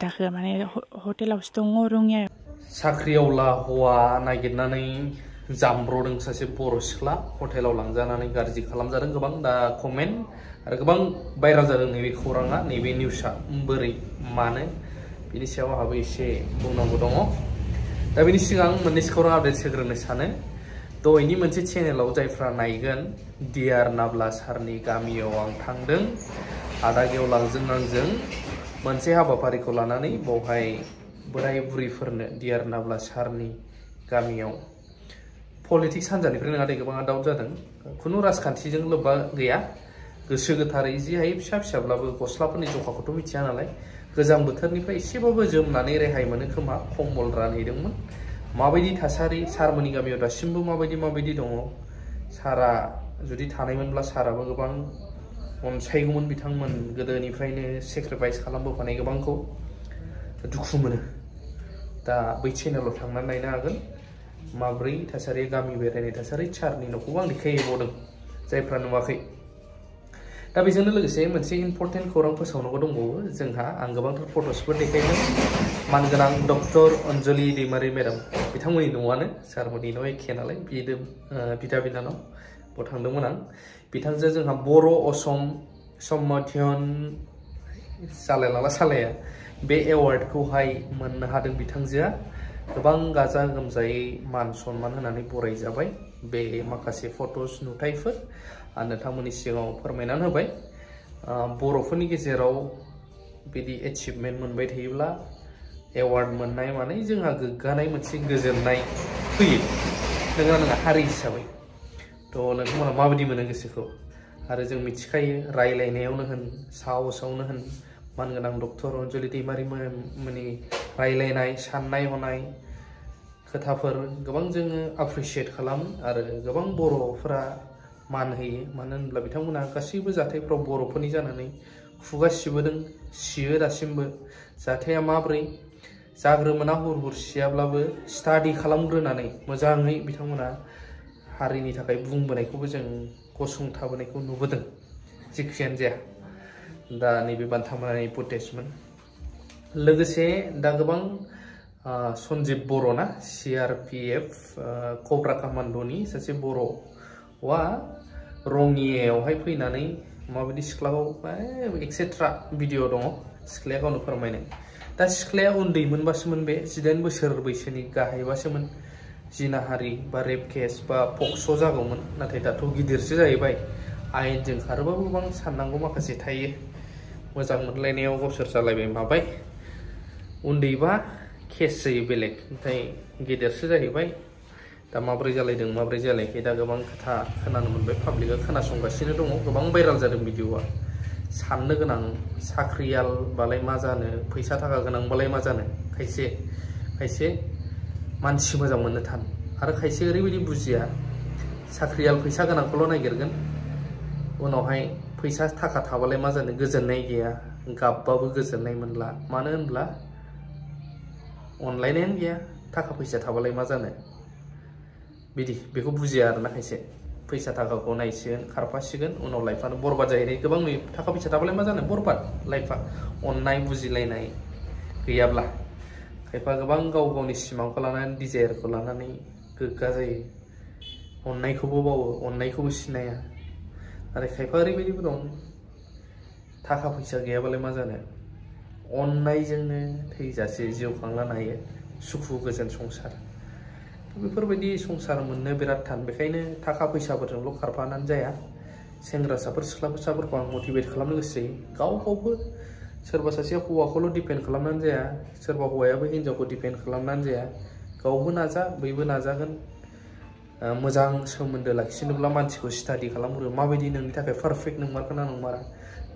दाखो माने हटेलावसो दङ रङिया साख्रियावला हौवा नागिरनानै जामब्र'दों सासे बर' सिख्ला हटेलाव लांजानानै गाज्रि खालामजादों गोबां दा कमेन्ट आरो गोबां भाइराल जादों नैबे खौराङा नैबे निउसआ बोरै मानो बिनि सायाव आंहाबो एसे बुंनांगौ दङ दा बिनि सिगां मोननैसो खौरां आपडेट होग्रोनो सानो दहायनि मोनसे चेनेलाव जायफ्रा नायगोन डिआर नाब्ला सारनि गामियाव आं थांदों आदा गेवलांजों आंजों मोनसे हाबाफारिखौ लानानै बावहाय बोराय बुरैफोरनो डिआर नाब्ला सारनि गामियाव पलिटिक्स हान्जानिफ्राय नङा दे गोबाङा दाउट जादों। खुनु राजखान्थिजों लोब्बा गैया। गोसो गोथारै जि हायो फिसा फिसाब्लाबो गस्लाफोरनि जखाखौथ' मिथिया नालाय। गोजां बोथोरनिफ्राय एसेबाबो जोमनानै रेहाय मोनो खोमा। कम्बल रानहैदोंमोन माबायदि थासारि? सारमोननि गामियाव दासिमबो माबायदि माबायदि दङ? सारा जुदि थानायमोनब्ला साराबो अनसायगौमोन बिथांमोन गोदोनिफ्रायनो सेक्रिफाइस खालामबोफानाय गोबांखौ दुखु मोनो। दा बै चेनेलाव थांनानै नायनो हागोन, माब्रै थासारिया गामि बेरायनाय थासारि सारनि न'खौबो आं देखायहैबावदों, जायफ्रा नुवाखै। दा बेजोंनो लोगोसे मोनसे इम्पर्टेन्ट खौरां फोसावनांगौ दंबावो। जोंहा आं गोबांथार फट'सफोर देखायदों। मानगोनां डक्टर अनजलि दैमारि मेडाम, बिथांमोननि न'आनो, सारमोननि न' एखे नालाय बिदा बिनानाव। बाव थांदोंमोन आं। बिथांजों जोंहा बर' असम बे एवार्डखौहाय मोननो हादों बिथांजोआ गोबां गाजा गोमजायै मान सनमान होनानै बरायजाबाय। बे माखासे फट'स, नुथायफोर आं नोंथांमोननि सिगाङाव फोरमायनानै होबाय। बर'फोरनि गेजेराव बिदि एचिभमेन्ट मोनबाय थायोब्ला एवार्ड मोननाय माने जोंहा गोग्गानाय मोनसे गोजोननाय फैयो। नोंगोना नङा? हारि हिसाबै। थ' नोंथांमोना माबायदि मोनो गोसोखौ? आरो जों मिथिखायो रायलायनायावनो होन, साहसावनो होन, मानगोनां डक्टर अनजलि दैमारि मोननि रायलायनाय, साननाय हनाय खोथाफोर गोबां जोङो एप्रिसियेट खालामो आरो गोबां बर'फोरा मान होयो। मानो होनब्ला बिथांमोना गासैबो जाथायफ्राव बर'फोरनि जानानै खुगा सियो दासिमबो। जाथाया माब्रै? जाग्रोमोना हुर हुर सियाब्लाबो स्टाडि खालामग्रोनानै मोजाङै बिथांमोना हारिनि थाखाय बुंबोनायखौबो जों गसंथाबोनायखौ नुबोदों। जिखियानो जाया। दा नैबे बान्था मोननायनि फुटेजमोन लोगोसे दा गोबां सन्जिब बर' ना? सि आर पि एफ़ कब्रा कामान्ड'नि सासे बर'आ रङियायावहाय फैनानै माबायदि सिख्लाखौ एक्सेट्रा भिडिअ दङ। सिख्लाया गावनो फोरमायनाय। दा सिख्लाया उन्दैमोनबासोमोन बे जिदाइन बोसोर बैसोनि गाहायबासोमोन। जिनाहारि बा रेप केस बा पक्स' जागौमोन नाथाय दाथ' गिदिरसो जाहैबाय आयेनजों खारोबाबो गोबां साननांगौ माखासे थायो मोजां मोनलायनायाव गावसोर जालायबाय माबाय उन्दैबा केस जायो बेलेग ओमफ्राय गेदेरसो जाहैबाय दा माब्रै जालायदों माब्रै जालायाखै दा गोबां खोथा खोनानो मोनबाय पाब्लिकआ खोनासंगासिनो दङ गोबां भाइराल जादों भिडिअआ साननो गोनां साख्रियाल बालाय मा जानो फैसा थाखा गोनांबालाय मा जानो खायसे खायसे मानसि मोजां मोननो थान। आरो खायसे ओरैबायदि बुजिया, साख्रियाल फैसा गोनांखौल' नागिरगोन। उनावहाय फैसा थाखा थाबालाय मा जानो, गोजोननाय गैया। गाबबाबो गोजोननाय मोनला। मानो होनब्ला अनलायनायानो गैया। थाखा फैसा थाबालाय मा जानो? बिदि, बेखौ बुजिया आरोना खायसे। फैसा थाखाखौ नायसिगोन, खारफासिगोन, उनाव लाइफआनो बरबाद जाहैनाय गोबां थाखा फैसा थाबालाय मा जानो? बरबाद। लाइफआ अननाय, बुजिलायनाय गैयाब्ला। खायफा गोबां गाव गावनि सिमांखौ लानानै डिजायारखौ लानानै गोग्गा जायो। अननायखौबो बावो, अननायखौबो सिनाया। आरो खायफा ओरैबायदिबो दं, थाखा फैसा गैयाबालाय मा जानो? अननायजोंनो थैजासे जिउ खांलानो हायो, सुखु गोजोन संसार। बेफोरबायदि संसार मोननो बिराद थान, बेखायनो थाखा फैसाफोरजोंल' खारफानानै जाया। सेंग्रासाफोर सिख्लासाफोरखौ आं मटिभेट खालामनो गोसो जायो। गाव गावबो सोरबा सासे हौवाखौल' डिपेन्ड खालामनानै जाया, सोरबा हौवायाबो हिन्जावखौ डिपेन्ड खालामनानै जाया। गावबो नाजा, बयबो नाजागोन। मोजां सोमोन्दो लाखिनोब्ला मानसिखौ स्टाडि खालामग्रो। माबायदि नोंनि थाखाय पारफेक्ट नंमारगोन ना नंमारा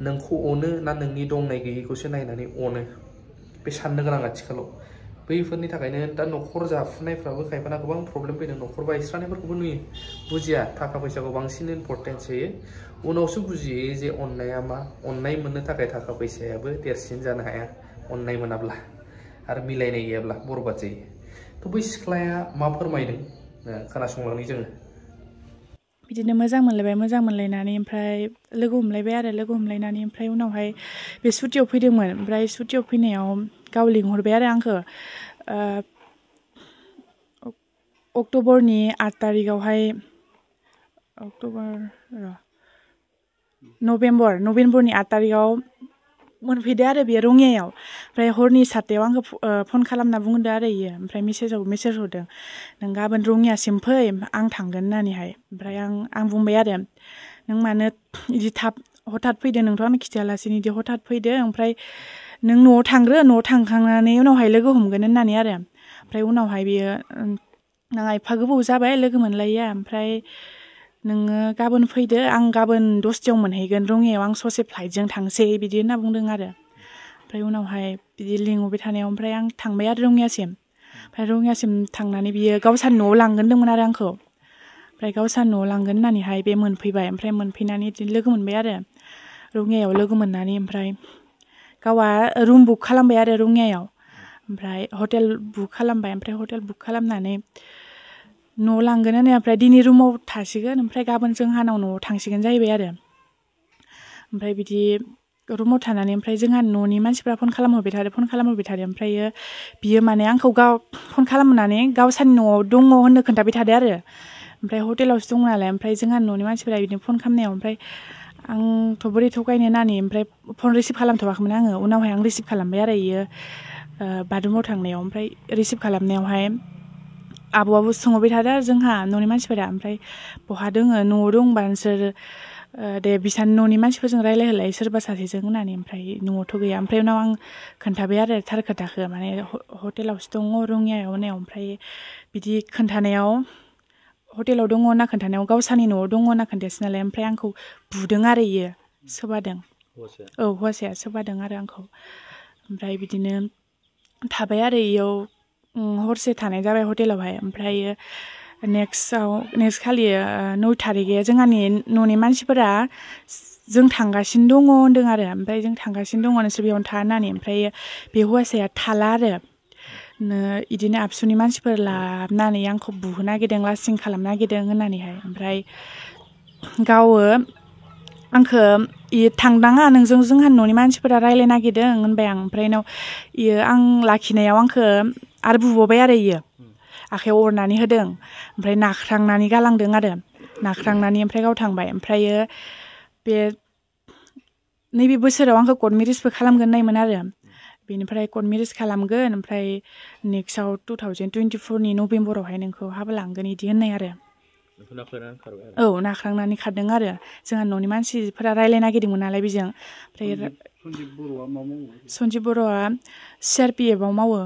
नोंखौ अनो ना नोंनि दंनाय गैयैखौसो नायनानै अनो? बे साननो गोनां आथिखालाव। बैफोरनि थाखायनो दा न'खर जाफुनायफ्राबो खायफाना गोबां प्रब्लेम फैदों। न'खर बायस्रानायफोरखौबो नुयो। बुजिया थाखा फैसाखौ बांसिन इम्परटेन्स होयो। उनावसो बुजियो जे अननाया मा, अननाय मोननो थाखाय थाखा फैसायाबो देरसिन जानो हाया अननाय मोनाब्ला आरो मिलायनाय गैयाब्ला बरबाद जायो। थ' बै सिख्लाया मा फोरमायदों? खोनासंलांनि जोङो। बिदिनो मोजां मोनलायबाय, मोजां मोनलायनानै ओमफ्राय लोगो हमलायबाय आरो लोगो हमलायनानै ओमफ्राय उनावहाय बे सुटियाव फैदोंमोन। ओमफ्राय सुटियाव फैनायाव गाव लिंहरबाय आरो आंखौ। अक्ट'बरनि आठ थारिखआवहाय अक्ट'बर र' नभेम्बर नभेम्बरनि आठ थारिखआव मोनफैदो आरो बेयो रङियायाव ओमफ्राय हरनि सातथायाव आंखौ फ- ओ, फन खालामना बुंदो आरो इयो ओमफ्राय मेसेजाव मेसेज हरदों नों गाबोन रङियासिम फै आं थांगोन होननानैहाय ओमफ्राय आं आं बुंबाय आरो नों मानो इदि थाब हथात फैदो नोंथ' आंनो खिथायालासिनो इदि हथात फैदो ओमफ्राय नों न'आव थांग्रो न'आव थांखांनानै उनावहाय लोगो हमगोन होननानै आरो ओमफ्राय उनावहाय बियो उम, नाङा एफा गोबाव जाबाय लोगो मोनलायिया ओमफ्राय नोङो गाबोन फैदो आं गाबोन दसथायाव मोनहैगोन रङियायाव आं ससे फ्लाइटजों थांसै बिदि होनना बुंदों आरो ओमफ्राय उनावहाय बिदि लिंहरबाय थानायाव ओमफ्राय आं थांबाय आरो रङियासिम ओमफ्राय रङियासिम थांनानै बियो गावसानि न'आव लांगोन होनदोंमोन आरो आंखौ ओमफ्राय गावसानि न'आव लांगोन होननानैहाय बे मोनफैबाय ओमफ्राय मोनफैनानै बिदिनो लोगो मोनबाय आरो रङियायाव लोगो मोननानै ओमफ्राय गावआ रुम बुक खालामबाय आरो रङियायाव ओमफ्राय हटेल बुक खालामबाय ओमफ्राय हटेल बुक खालामनानै न'आव लांगोन होनो ओमफ्राय दिनै रुमाव थासिगोन ओमफ्राय गाबोन जोंहानाव न'आव थांसिगोन जाहैबाय आरो ओमफ्राय बिदि रुमाव थानानै ओमफ्राय जोंहा न'नि मानसिफ्रा फन खालामहरबाय थादों फन खालामहरबाय थादों ओमफ्रायो बियो माने आंखौ गाव फन खालामनानै गावसानि न'आव दङ होननो खोन्थाबाय थादों आरो ओमफ्राय हटेलावसो दं नालाय ओमफ्राय जोंहा न'नि मानसिफोरा बिदिनो फन खालामनायाव ओमफ्राय आंथ' बोरै थगायनो होननानै ओमफ्राय फन रिसिभ खालामथ'वाखैमोन आङो उनावहाय आं रिसिभ खालामबाय आरो इयो ओ, बाथरुमाव थांनायाव ओमफ्राय रिसिभ खालामनायावहाय आब'आबो सोंहरबाय थादों आरो जोंहा न'नि मानसिफोरा ओमफ्राय बहा दोङो न'आव दंबा नोंसोर ओ, दे बिसानि न'नि मानसिफोरजों रायलायहोलाय सोरबा सासेजों होननानै ओमफ्राय न'आवथ' गैया ओमफ्राय उनाव आं खोन्थाबाय आरो थार खोथाखौ माने ह- हटेलावसो दङ रङियायाव होननायाव ओमफ्राय बिदि खोन्थानायाव हटेलाव दङ होनना खोन्थानायाव गावसानि न'आव दङ होनना खोन्थायासै नालाय ओमफ्राय आंखौ बुदों आरो इयो सोबादों हौवासाया औ हौवासाया सोबादों आरो आंखौ ओमफ्राय बिदिनो थाबाय आरो इयाव उम, हरसे थानाय जाबाय हटेलावहाय ओमफ्रायो नेक्स्टआव नेक्स्ट खालि ओ, नय थारिखे जोंहानि न'नि मानसिफोरा जों थांगासिनो दङ होनदों आरो ओमफ्राय जों थांगासिनो दङ नोंसोर बेयावनो था होननानै ओमफ्राय बे हौवासाया थाला आरो नो इदिनो आबसुनि मानसिफोर लाबोनानै आंखौ बुहोनो नागिरदों लासिं खालामनो नागिरदों होननानैहाय ओमफ्राय गावो आंखो इयो थांदाङा नोंजों जोंहा न'नि मानसिफोरा रायलायनो नागिरदों होनबाय आं ओमफ्राय उनाव इयो आं लाखिनायाव आंखो आरो बुबावबाय आरो इयो आखाइयाव अरनानै होदों ओमफ्राय नाख्रांनानै गालांदों आरो नाख्रांनानै ओमफ्राय गाव थांबाय ओमफ्रायो बे नैबे बोसोराव आंखौ कर्ट मेरिजबो खालामगोन होननायमोन आरो बेनिफ्राय कर्ट मेरिज खालामगोन ओमफ्राय नेक्स्टआव टु थावजेन्ड टुवेन्टि फरनि नभेम्बरावहाय नोंखौ हाबा लांगोन इदि होननाय आरो बेखौ नाख्लायनानै खारबाय आरो औ नाख्रांनानै खारदों आरो जोंहा न'नि मानसिफोरा रायलायनो नागिरदोंमोन नालाय बेजों ओमफ्राय रा- सन्जिब बर'आ मा मावो सन्जिब बर'आ सि आर पि एफआव मावो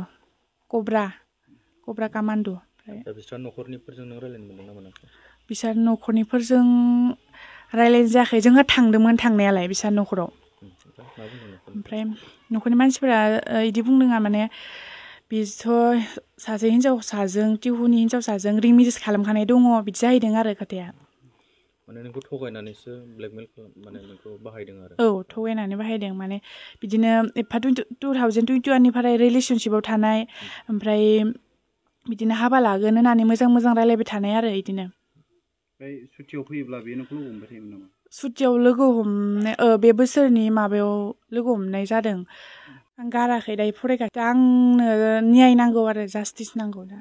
कब्रा कब्रा कामान्ड' ओमफ्राय दा बिस्रा न'खरनिफोरजों नों रायलायनो मोनदों ना मोनाखै बिसोर न'खरनिफोरजों रायलायनाय जायाखै जोंहा थांदोंमोन थांनायालाय बिसोर न'खराव उम, ओमफ्राय मा बुंदों न'खरनि ओमफ्राय न'खरनि मानसिफोरा ओ, इदि बुंदों आरो माने बिथ' सासे हिन्जावसाजों टिहुनि हिन्जावसाजों रिमिरिस खालामखानाय दङ बिदि जाहैदों आरो खोथाया माने नोंखौ थगायनानैसो ब्लेकमेल माने नोंखौ बाहायदों आरो। औ थगायनानै बाहायदों माने बिदिनो एफा टु थावजेन्ड टुइन्टि वाननिफ्राय रिलेसनसिपाव थानाय ओमफ्राय बिदिनो हाबा लागोन होननानै मोजां मोजां रायलायबाय थानाय आरो इदिनो। ओमफ्राय सुटियाव फैयोब्ला बे नोंखौ लोगो हमबाय थायोमोन नामा? सुटियाव लोगो हमनाय ओ, बे बोसोरनि माबायाव लोगो हमनाय जादों। आं गाराखै दायो फरायगासिनो। आंनो न्याय नांगौ आरो जास्टिस नांगौ दा।